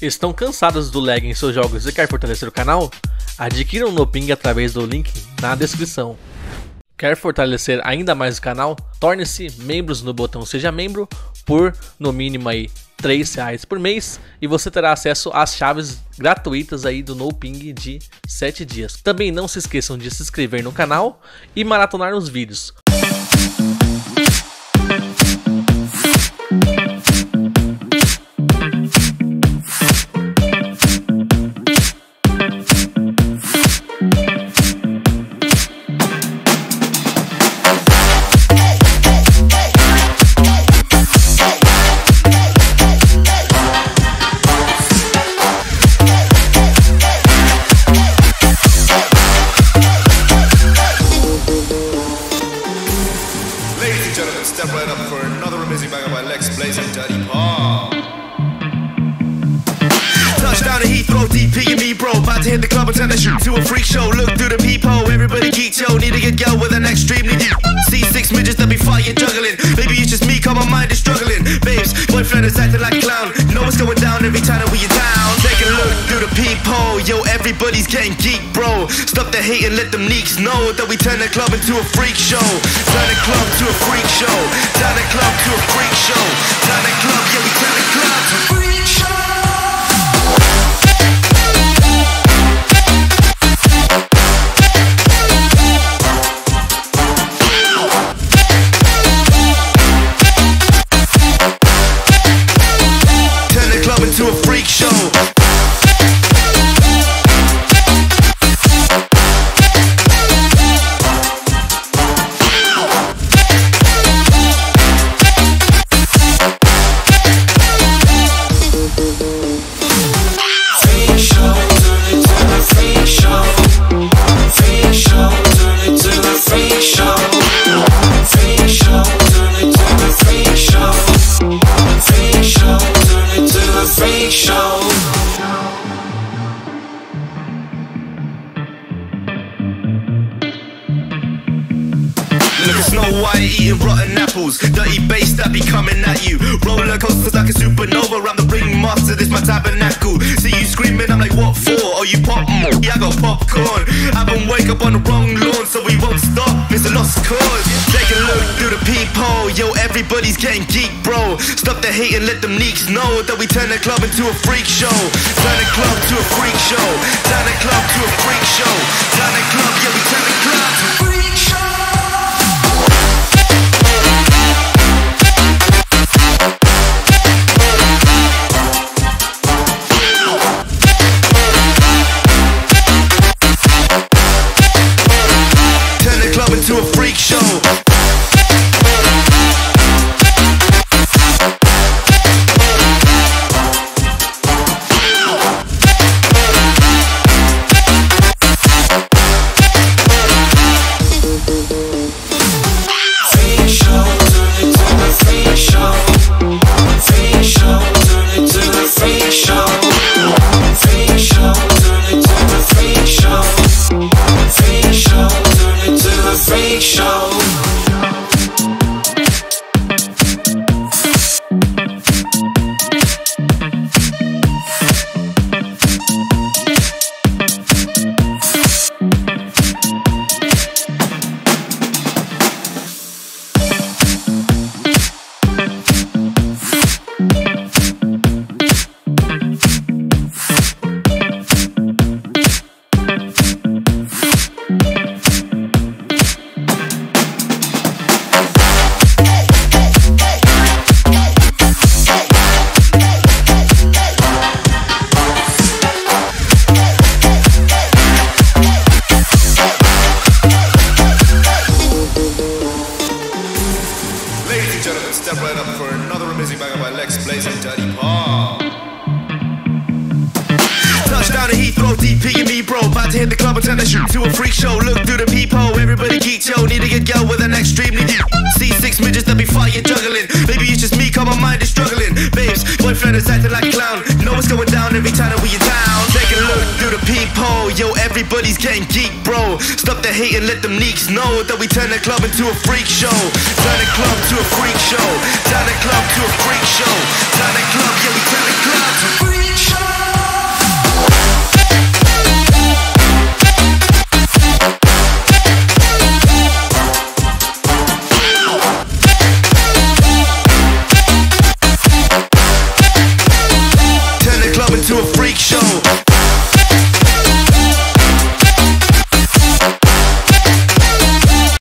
Estão cansados do lag em seus jogos e quer fortalecer o canal? Adquiram no Ping através do link na descrição. Quer fortalecer ainda mais o canal? Torne-se membros no botão Seja Membro por no mínimo aí 3 reais por mês e você terá acesso às chaves gratuitas aí do No Ping de 7 dias. Também não se esqueçam de se inscrever no canal e maratonar os vídeos. Step right up for another amazing banger by Lex Blaze and Daddy Paul. Touchdown to Heathrow, DP and me, bro. About to hit the club and turn the shoot to a freak show. Look through the peephole, everybody geek, yo. Need to get girl with an extremely deep. See six midgets that be fighting, juggling. Maybe it's just me, cause my mind is struggling. Babes, boyfriend is acting like a clown. Peephole, yo. Everybody's getting geek, bro. Stop the hate and let them neeks know that we turn the club into a freak show. Turn the club to a freak show. Turn the club to a freak show. Turn the club, yeah, we turn the club to freak eating rotten apples. Dirty bass that be coming at you. Roller coasters like a supernova. I'm the ringmaster, this my tabernacle. See you screaming, I'm like, what for? Oh, you pop? Yeah, I got popcorn. I been wake up on the wrong lawn, so we won't stop. It's a lost cause. Take a look through the peephole. Yo, everybody's getting geek, bro. Stop the hate and let them neeks know that we turn the club into a freak show. Turn the club to a Touchdown to Heathrow, DP and me, bro. About to hit the club and turn the shoot to a freak show. Look through the peephole, everybody geek, yo. Need to get girl with an extremely deep. See six midgets that be fighting, juggling. Maybe it's just me, cause my mind is struggling. Babes, boyfriend is acting like a clown. Know what's going down every time that we are down. Take a look through the peephole, yo. Everybody's getting geek, bro. Stop the hate and let them neeks know that we turn the club into a freak show. Turn the club to a freak show. Turn the club to a freak show. Turn the club, yeah, we turn the club to a freak.